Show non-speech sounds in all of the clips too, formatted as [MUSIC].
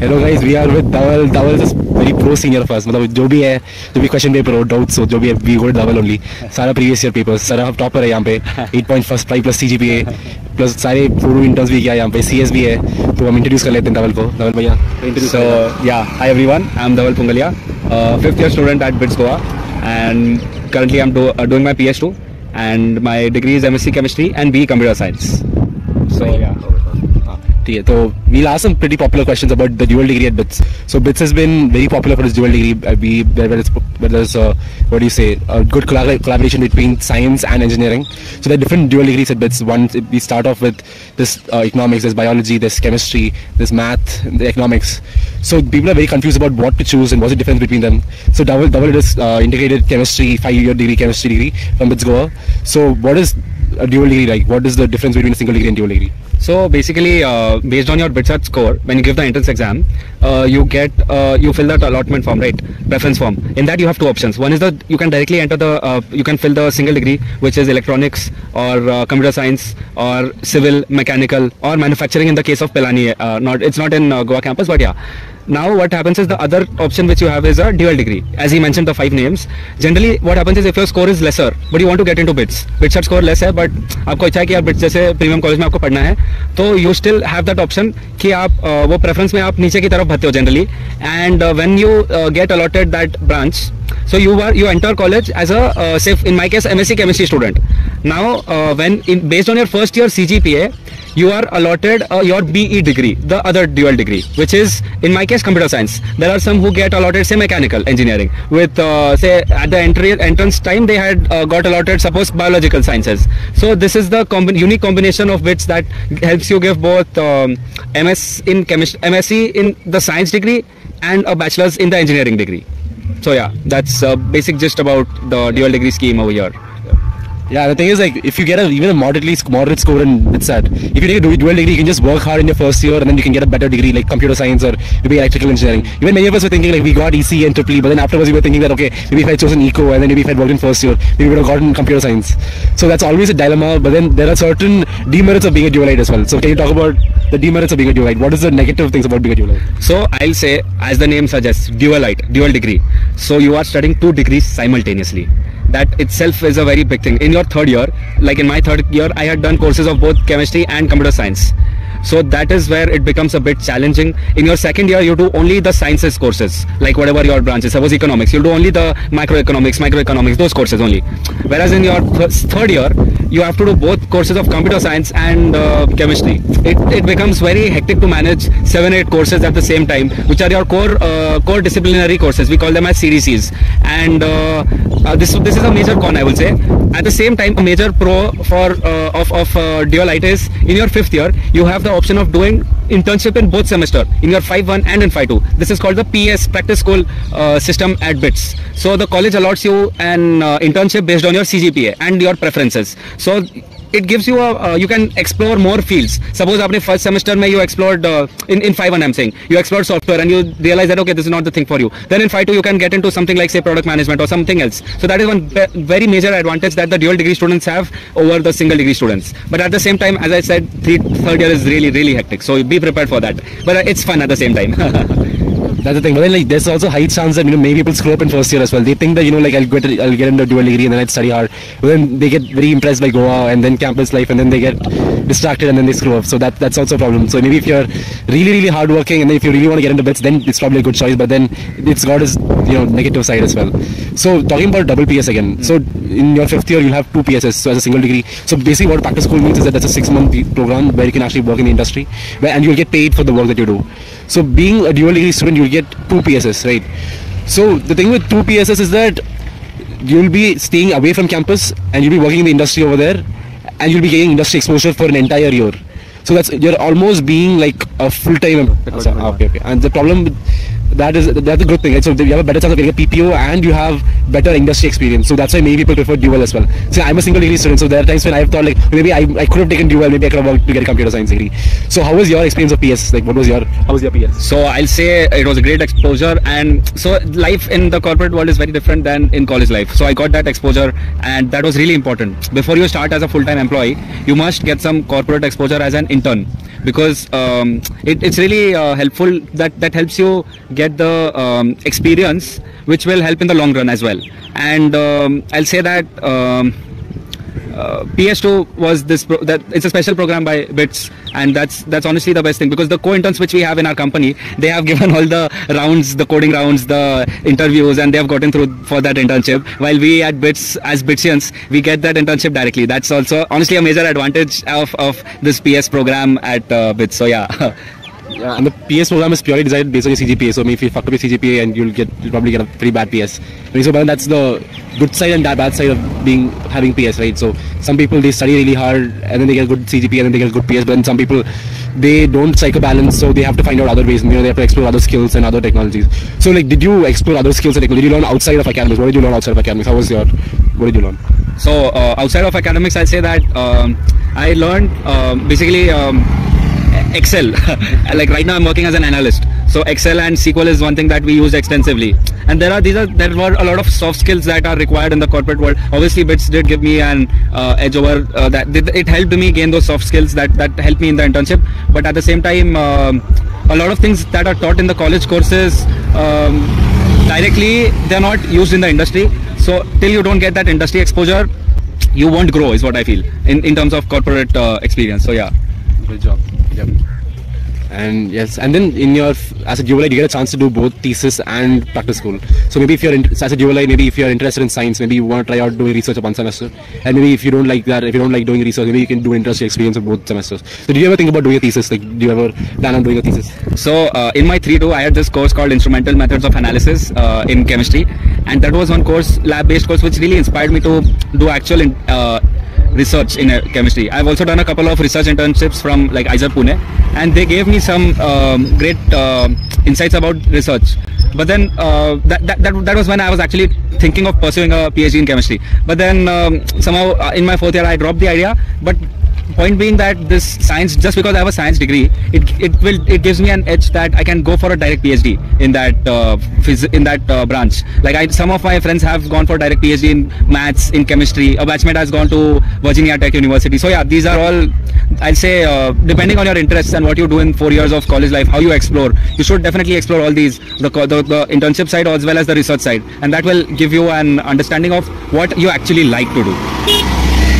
Hello guys we are with Dhaval Dhaval is very pro senior first मतलब जो भी है जो भी क्वेश्चन पेपर हो डाउट्स हो जो भी है वी गोट धवल ओनली सारा प्रीवियस ईयर पेपर्स सारा हम टॉपर है यहाँ पे. 8 point first five plus CGPA plus सारे फोर इंटर्न्स भी किया यहाँ पे. सीएस भी है. तो हम इंट्रोड्यूस कर लेते हैं धवल को. धवल भैया introduce So yeah, hi everyone. I'm Dhaval Pungalia, uh, fifth year student at BITS Goa, and currently I'm do, uh, doing my PS2, and my degree is MSc Chemistry and BE Computer Science. So yeah. So we'll ask some pretty popular questions about the dual degree at BITS. So BITS has been very popular for its dual degree. Uh, we there's uh, what do you say good collaboration between science and engineering. So there are different dual degrees at BITS. One we start off with this uh, economics, there's biology, there's chemistry, there's math, the economics. So people are very confused about what to choose and what's the difference between them. So Dhaval double is integrated chemistry five year degree chemistry degree from BITS Goa. So what is a dual degree like? What is the difference between a single degree and dual degree? So basically, uh, based on your BITSAT score, when you give the entrance exam, uh, you get uh, you fill that allotment form, right? Preference form. In that, you have two options. One is that you can directly enter the uh, you can fill the single degree, which is electronics or uh, computer science or civil, mechanical or manufacturing. In the case of Pilani, uh, not it's not in Goa campus, but yeah. Now what happens is the other option which you have is a dual degree. As he mentioned the five names. Generally what happens is if your score is lesser but you want to get into bits, bits का score less है but आपको इच्छा है कि aap bits जैसे premium college में आपको पढ़ना है तो you still have that option कि आप uh, वो preference में आप नीचे की तरफ़ भरते हो generally and uh, when you uh, get allotted that branch so you are you enter college as a uh, say in my case MSc chemistry student now uh, when in, based on your first year CGPA you are allotted uh, your BE degree, the other dual degree, which is in my case computer science. There are some who get allotted say mechanical engineering. With uh, say at the entry entrance time they had uh, got allotted suppose biological sciences. So this is the unique combination of which that helps you give both um, MS in chemistry, MSc in the science degree and a bachelor's in the engineering degree. So yeah, that's uh, basic gist about the dual degree scheme over here. Yeah, the thing is like if you get a even a moderately moderate score in BITSAT, if you take a dual degree, you can just work hard in your first year and then you can get a better degree like computer science or maybe electrical engineering. Even many of us were thinking like we got EC and triple E, but then afterwards we were thinking that okay, maybe if I chosen eco and then maybe if I worked in first year, maybe we would have gotten computer science. So that's always a dilemma. But then there are certain demerits of being a dualite as well. So can you talk about the demerits of being a dualite? What is the negative things about being a dualite? So I'll say, as the name suggests, dualite, dual degree. So you are studying two degrees simultaneously. That itself is a very big thing. In your third year, like in my third year, I had done courses of both chemistry and computer science. So that is where it becomes a bit challenging. In your second year, you do only the sciences courses, like whatever your branch is. Suppose economics, you'll do only the macroeconomics, microeconomics, those courses only. Whereas in your th- third year, you have to do both courses of computer science and uh, chemistry. It, it becomes very hectic to manage seven, eight courses at the same time, which are your core uh, core disciplinary courses. We call them as CDCs. And uh, uh, this this is a major con, I will say. At the same time, a major pro for uh, of of uh, dualite is in your fifth year, you have the option of doing internship in both semester in your 5-1 and in 5-2 this is called the ps practice school uh, system at bits. So the college allots you an uh, internship based on your cgpa and your preferences. So it gives you a uh, you can explore more fields suppose आपने first semester में you explored uh, in in 5-1 I'm saying you explored software and you realize that okay this is not the thing for you then in 5-2 you can get into something like say product management or something else so that is one ve- very major advantage that the dual degree students have over the single degree students but at the same time as I said three, third year is really really hectic so be prepared for that but uh, it's fun at the same time [LAUGHS] That's the thing. But then like there's also high chance that you know many people screw up in first year as well. They think that you know like I'll get I'll get into a dual degree and then I'll study hard. But then they get very impressed by Goa and then campus life and then they get distracted and then they screw up. So that that's also a problem. So maybe if you're really really hardworking and if you really want to get into bits, then it's probably a good choice. But then it's got its you know negative side as well. So talking about double PS again. So in your fifth year you'll have two PSS so as a single degree. So basically what practice school means is that that's a six month program where you can actually work in the industry and you'll get paid for the work that you do. So being a dual degree student, you'll get two PSS, right? So the thing with two PSS is that you'll be staying away from campus and you'll be working in the industry over there, and you'll be getting industry exposure for an entire year. So that's you're almost being like a full time. Ah, okay, okay. And the problem with that is that's a good thing. So you have a better chance of getting a PPO and you have better industry experience. So that's why many people prefer dual as well. So I'm a single degree student, so there are times when I've thought like maybe I, I could have taken dual, maybe I could have worked to get a computer science degree. So how was your experience of PS? Like what was your how was your PS? So I'll say it was a great exposure, and so life in the corporate world is very different than in college life. So I got that exposure, and that was really important. Before you start as a full-time employee, you must get some corporate exposure as an intern, because um, it, it's really uh, helpful that that helps you get the um, experience which will help in the long run as well. And um, i'll say that um, uh, PS2 was this pro- that it's a special program by Bits, and that's that's honestly the best thing because the co-interns which we have in our company, they have given all the rounds, the coding rounds, the interviews, and they have gotten through for that internship. While we at Bits as Bitsians, we get that internship directly. That's also honestly a major advantage of of this PS program at uh, Bits. So yeah. [LAUGHS] Yeah, and the PS program is purely designed based on your CGPA. So, I mean, if you fuck up your CGPA, and you'll get you'll probably get a pretty bad PS. I mean, so, that's the good side and bad side of being having PS, right? So, some people they study really hard and then they get good CGPA and then they get good PS. But then some people they don't balance, so they have to find out other ways. And, you know, they have to explore other skills and other technologies. So, like, did you explore other skills and technology? Did you learn outside of academics? What did you learn outside of academics? How was your what did you learn? So uh, outside of academics, I'll say that um, I learned um, basically um, Excel. [LAUGHS] like right now, I'm working as an analyst. So Excel and SQL is one thing that we use extensively. And there are these are there were a lot of soft skills that are required in the corporate world. Obviously, Bits did give me an uh, edge over uh, that. It helped me gain those soft skills that that helped me in the internship. But at the same time. Um, a lot of things that are taught in the college courses um, directly they're not used in the industry so till you don't get that industry exposure you won't grow is what i feel in, in terms of corporate uh, experience so yeah Good job. Yep. And yes, and then in your as a dual you get a chance to do both thesis and practice school. So maybe if you're in, as a dual maybe if you're interested in science, maybe you want to try out doing research of one semester. And maybe if you don't like that, if you don't like doing research, maybe you can do industry experience of both semesters. So did you ever think about doing a thesis? Like, do you ever plan on doing a thesis? So uh, in my 3-2, I had this course called Instrumental Methods of Analysis uh, in chemistry, and that was one course, lab-based course, which really inspired me to do actual in, uh, research in chemistry. I've also done a couple of research internships from like IISER Pune, and they gave me some um, great uh, insights about research. But then uh, that, that, that that was when I was actually thinking of pursuing a PhD in chemistry. But then um, somehow uh, in my fourth year I dropped the idea. But point being that this science just because i have a science degree it, it will it gives me an edge that i can go for a direct phd in that uh, phys- in that uh, branch. Like I, some of my friends have gone for direct phd in maths in chemistry. A batchmate has gone to virginia tech university. So yeah these are all i'll say uh, depending on your interests and what you do in four years of college life how you explore you should definitely explore all these the, the, the internship side as well as the research side. And that will give you an understanding of what you actually like to do.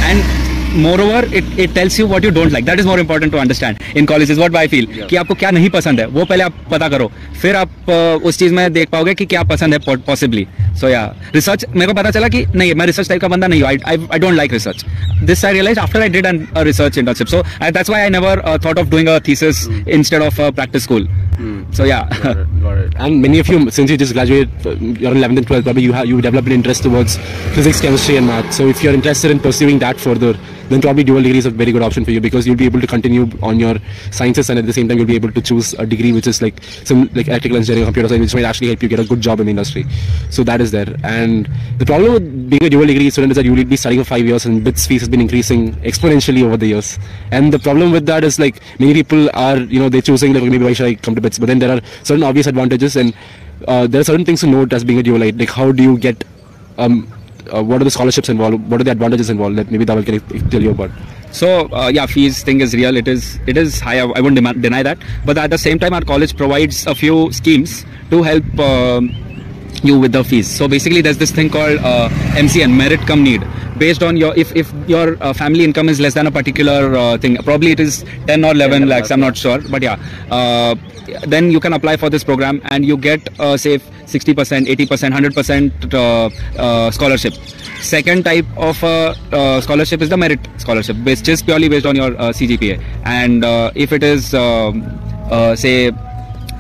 And moreover it it tells you what you don't like that is more important to understand in college is I feel कि आपको क्या नहीं पसंद है। वो पहले आप पता करो। फिर आप उस चीज़ में देख पाओगे कि क्या पसंद है पॉसिबली सो या रिसर्च मेरे को पता चला कि नहीं मैं रिसर्च टाइप का बंदा नहीं हूँ। I don't like research this I realise after I did an research internship so that's why I never thought of doing a thesis instead of practice school so yeah. Got it, got it. and many of you since you just graduated uh, you're in 11th and 12th probably you have you developed an interest towards physics chemistry and math. So if you're interested in pursuing that further then probably dual degree is a very good option for you because you'll be able to continue on your sciences and at the same time you'll be able to choose a degree which is like some like electrical engineering, computer science, which might actually help you get a good job in the industry. So that is there. And the problem with being a dual degree student is that you will be studying for five years and BITS fees has been increasing exponentially over the years. And the problem with that is like many people are, you know, they're choosing like maybe why should I come to BITS? But then there are certain obvious advantages and uh, there are certain things to note as being a dualite. Like how do you get um, uh, what are the scholarships involved? What are the advantages involved? That maybe Dhaval can tell you about. So uh, yeah, fees thing is real. It is it is high. I won't deny that. But at the same time, our college provides a few schemes to help um you with the fees. So basically, there's this thing called uh, MCN, merit cum need. Based on your if if your uh, family income is less than a particular uh, thing, probably it is 10 or 11 lakhs. I'm not sure, but yeah. Uh, then you can apply for this program and you get uh, say 60%, 80%, 100% uh, uh, scholarship. Second type of uh, scholarship is the merit scholarship, based just purely based on your uh, CGPA. And uh, if it is um, uh, say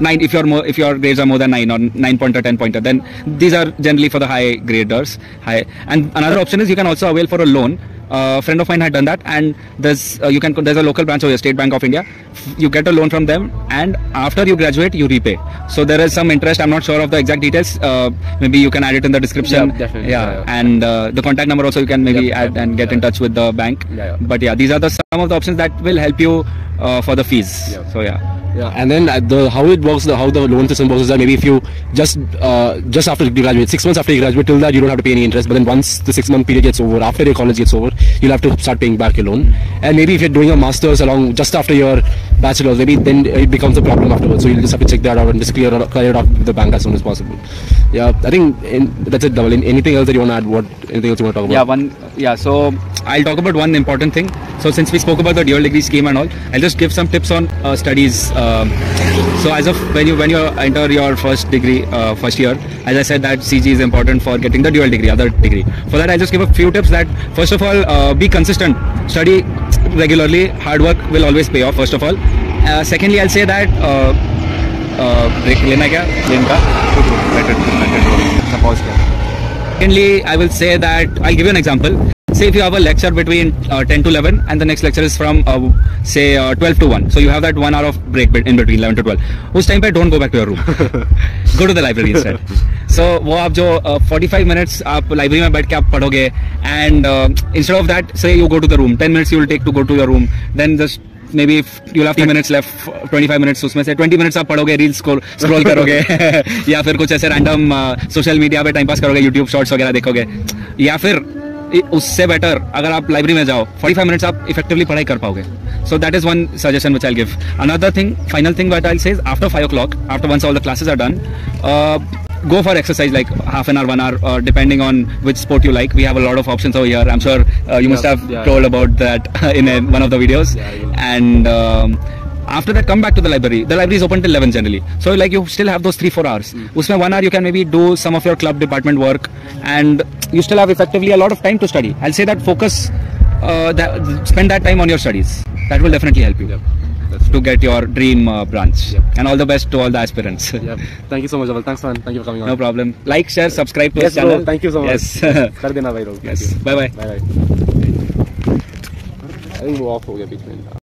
nine, if your more, if your grades are more than nine or nine pointer, ten pointer, then these are generally for the high graders. High, and another option is you can also avail for a loan. Uh, a friend of mine had done that, and there's uh, you can there's a local branch of the State Bank of India. F- You get a loan from them, and after you graduate, you repay. So there is some interest. I'm not sure of the exact details. Uh, maybe you can add it in the description. Yeah, definitely. Yeah, Yeah, yeah. and uh, the contact number also you can maybe Yep, add and get in touch with the bank. Yeah, yeah. But yeah, these are the some of the options that will help you uh, for the fees. Yeah. So yeah. Yeah, and then uh, the how it works, the, how the loan system works is that maybe if you just uh, just after you graduate, six months after you graduate, till that you don't have to pay any interest. But then once the six month period gets over, after your college gets over, you'll have to start paying back your loan. And maybe if you're doing a masters along just after your bachelor's, maybe then it becomes a problem afterwards. So you'll just have to check that out and just clear it, clear it off with the bank as soon as possible. Yeah, I think in, that's it. Dhaval. Anything else that you want to add? What anything else you want to talk about? Yeah, one. Yeah, so I'll talk about one important thing. So since we spoke about the dual degree scheme and all, I'll just give some tips on uh, studies. Um, so as of when you when you enter your first degree, uh, first year, as I said that CG is important for getting the dual degree, other degree. For that, I'll just give a few tips. That first of all, uh, be consistent. Study regularly. Hard work will always pay off. First of all. Uh, secondly, I'll say that. Uh, break लेना क्या plane का pause किया Secondly, I will say that I'll give you an example. say if you have a lecture between uh, 10 to 11 and the next lecture is from uh, say uh, 12 to 1 so you have that one hour of break in between 11 to 12 उस time पे don't go back to your room go to the library instead so वो आप जो forty five minutes आप library में बैठ के आप पढ़ोगे एंड इंस्टेड ऑफ़ दैट से you go to the room ten minutes you will take to go to your room then just maybe you have minutes left 25 minutes उसमें से 20 minutes आप पढ़ोगे रील्स स्क्रॉल करोगे [LAUGHS] या फिर कुछ ऐसे रैंडम सोशल मीडिया पे टाइम पास करोगे यूट्यूब शॉर्ट्स वगैरह देखोगे या फिर उससे बेटर अगर आप लाइब्रेरी में जाओ 45 मिनट्स आप इफेक्टिवली पढ़ाई कर पाओगे। So that is one suggestion which I give another thing final thing what I says after five o'clock after one all the classes are done go for exercise like half an hour one hour depending on which sport you like we have a of option of yeah I am you must have told about that in one of the videos and after that come back to the library. The library is open till 11 generally. So like you still have those 3 4 hours. Mm. usme 1 hour you can maybe do some of your club department work and you still have effectively a lot of time to study. I'll say that focus uh, that, spend that time on your studies. That will definitely help you yep. to get your dream uh, branch. Yep. and all the best to all the aspirants. Yep. [LAUGHS] thank you so much Abel. thanks man. Thank you for coming on. No problem. Like share subscribe to yes, our channel. Bro. thank you so much. Yes. Kar dena bhai yes. bye bye bye bye i think we'll